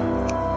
Bye.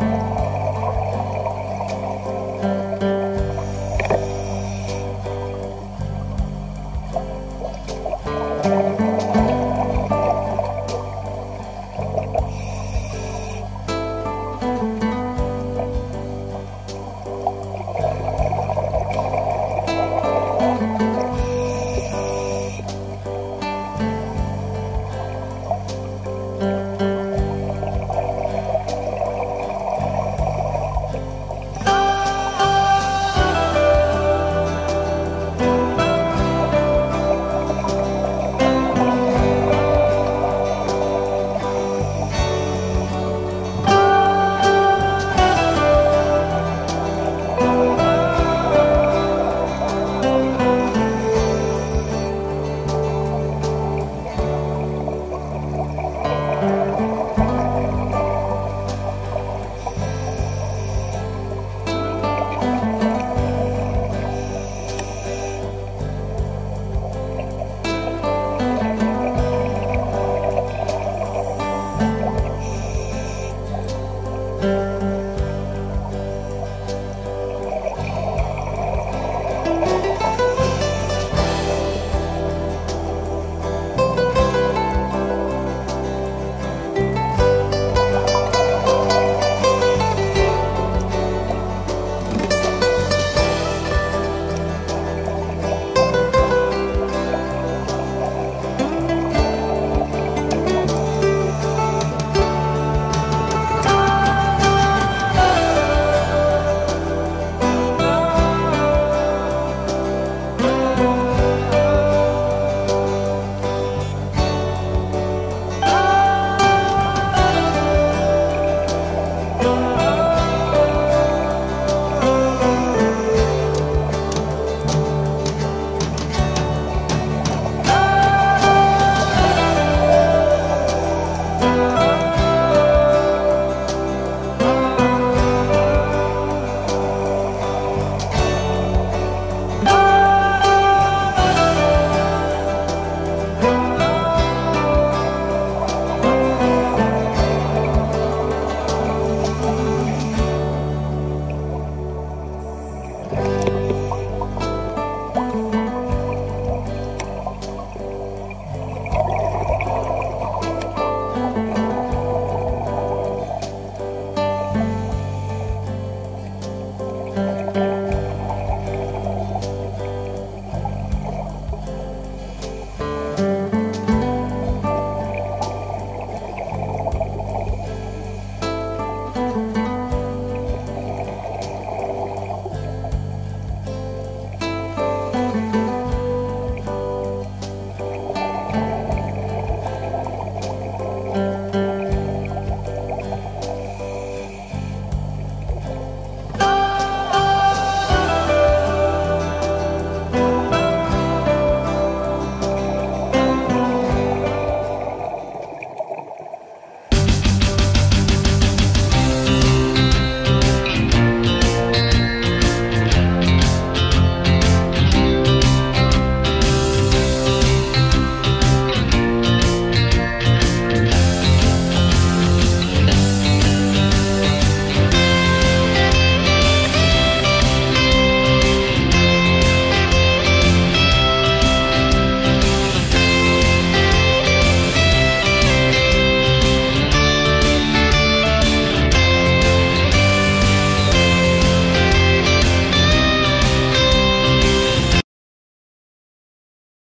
Thank